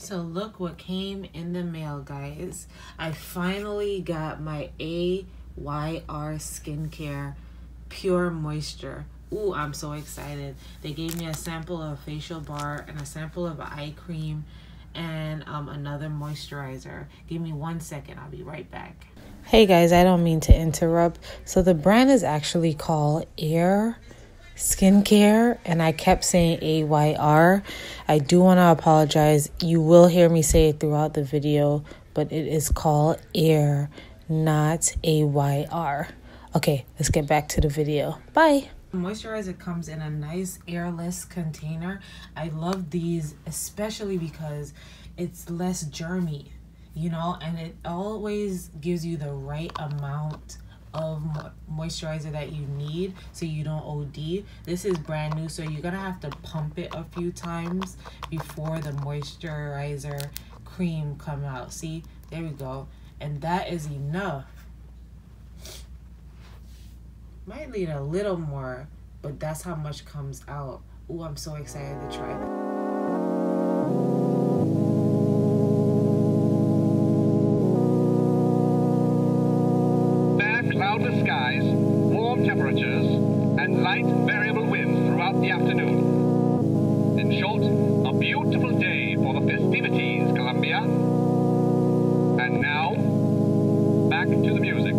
So look what came in the mail, guys. I finally got my AYR Skincare Pure Moisture. Ooh, I'm so excited. They gave me a sample of facial bar and a sample of eye cream and um, another moisturizer. Give me one second. I'll be right back. Hey guys, I don't mean to interrupt. So the brand is actually called Air skincare and I kept saying AYR. I do want to apologize. You will hear me say it throughout the video, but it is called Air, not AYR. Okay, let's get back to the video. Bye. Moisturizer comes in a nice airless container. I love these especially because it's less germy, you know, and it always gives you the right amount of moisturizer that you need so you don't OD. This is brand new, so you're gonna have to pump it a few times before the moisturizer cream come out. See, there we go. And that is enough. Might need a little more, but that's how much comes out. Ooh, I'm so excited to try that. Cloudless skies, warm temperatures, and light variable winds throughout the afternoon. In short, a beautiful day for the festivities, Columbia. And now, back to the music.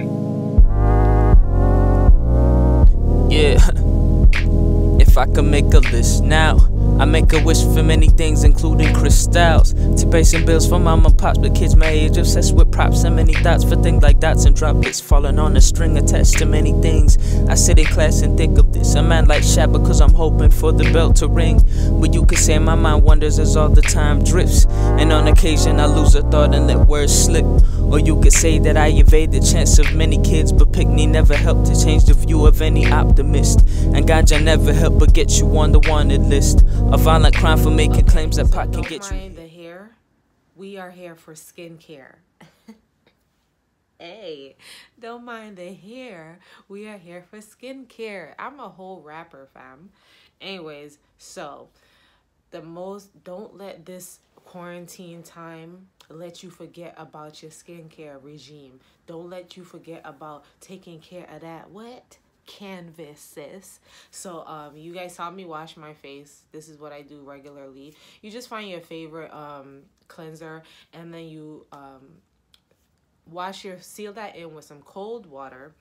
Yeah. if I could make a list now. I make a wish for many things, including crystals. To pay some bills for mom and pops, but kids my age obsessed with props and many thoughts for things like dots and droplets falling on a string attached to many things. I sit in class and think of this. A man like Shaq because I'm hoping for the bell to ring. But you could say my mind wanders as all the time drifts. And on occasion I lose a thought and let words slip. Or you could say that I evade the chance of many kids, but Pickney never helped to change the view of any optimist. And ganja never helped but get you on the wanted list. A violent crime for making claims that pot can get you. the hair. We are here for skincare. hey, don't mind the hair. We are here for skincare. I'm a whole rapper, fam. Anyways, so the most don't let this quarantine time let you forget about your skincare regime. Don't let you forget about taking care of that what? Canvas sis so um you guys saw me wash my face. This is what i do regularly. You just find your favorite um cleanser and then you um wash your seal that in with some cold water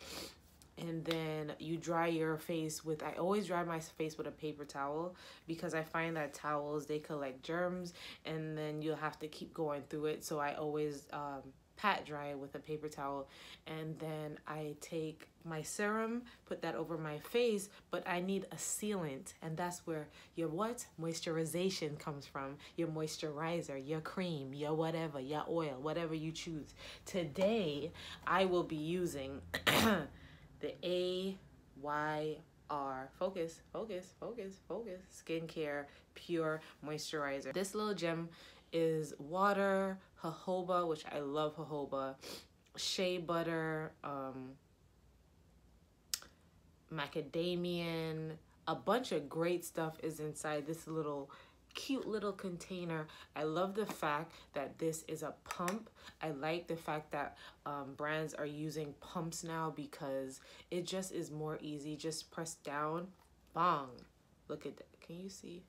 and then you dry your face with i always dry my face with a paper towel because i find that towels they collect germs and then you'll have to keep going through it. So i always um pat dry it with a paper towel and then I take my serum put that over my face but I need a sealant and that's where your what? Moisturization comes from. Your moisturizer your cream your whatever your oil whatever you choose. Today I will be using the AYR focus focus focus focus. Skincare pure moisturizer. This little gem is water, jojoba, which I love jojoba, shea butter, um, macadamian, a bunch of great stuff is inside this little cute little container. I love the fact that this is a pump. I like the fact that um, brands are using pumps now because it just is more easy. Just press down, bong. Look at that. Can you see?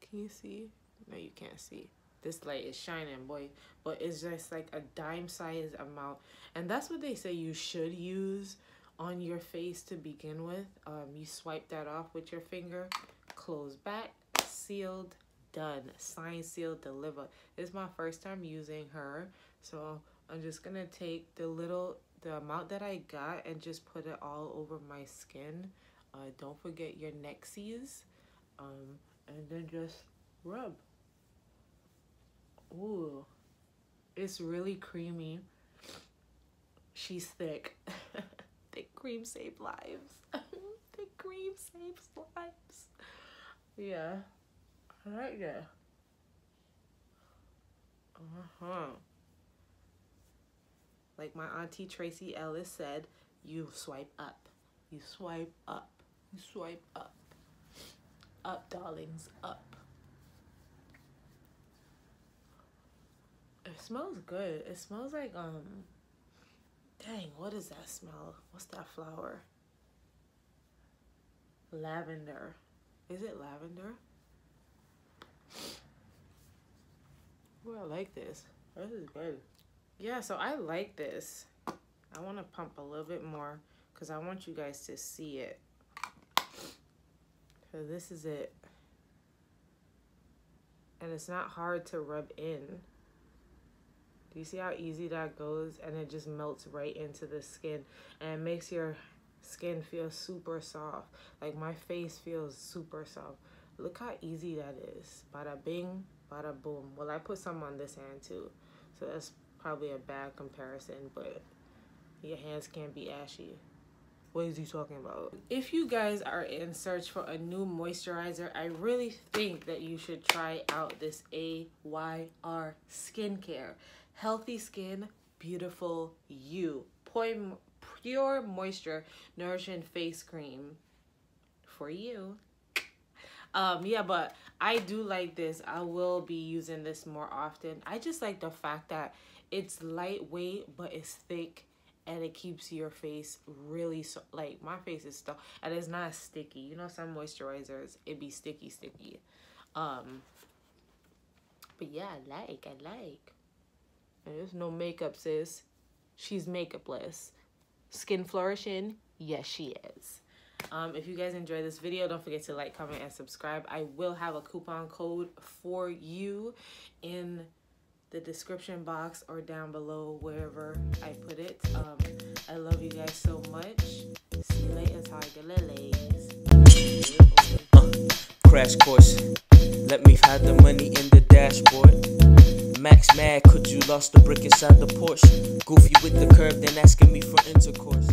Can you see? No you can't see. This light is shining boy. But it's just like a dime size amount. And that's what they say you should use on your face to begin with. Um you swipe that off with your finger. Close back. Sealed. Done. Signed sealed deliver this is my first time using her. So i'm just gonna take the little the amount that i got and just put it all over my skin. Uh don't forget your nexies. Um and then just rub Ooh, it's really creamy. She's thick. thick cream saves lives. thick cream saves lives. Yeah. I like that. Uh-huh. Like my auntie Tracee Ellis said, you swipe up. You swipe up. You swipe up. Up, darlings, up. It smells good. It smells like um. Dang, what is that smell? What's that flower? Lavender. Is it lavender? Oh, I like this. This is good. Yeah, so I like this. I want to pump a little bit more because I want you guys to see it. So this is it. And it's not hard to rub in. Do you see how easy that goes? And it just melts right into the skin. And makes your skin feel super soft. Like my face feels super soft. Look how easy that is. Bada bing, bada boom. Well, I put some on this hand too. So that's probably a bad comparison, but your hands can't be ashy. What is he talking about? If you guys are in search for a new moisturizer, I really think that you should try out this AYR skincare. Healthy skin, beautiful you. Pure moisture, nourishing face cream for you. Um, yeah, but I do like this. I will be using this more often. I just like the fact that it's lightweight, but it's thick and it keeps your face really so like my face is stuck and it's not sticky. You know some moisturizers it be sticky sticky. Um but yeah i like i like. And there's no makeup sis. She's makeupless. Skin flourishing? Yes she is. Um, if you guys enjoy this video don't forget to like comment and subscribe. I will have a coupon code for you in the description box or down below wherever I put it. Um, I love you guys so much. See you later, Tiger Lilies. Uh, crash course. Let me hide the money in the dashboard. Max mad, could you lost the brick inside the Porsche? Goofy with the curve, then asking me for intercourse.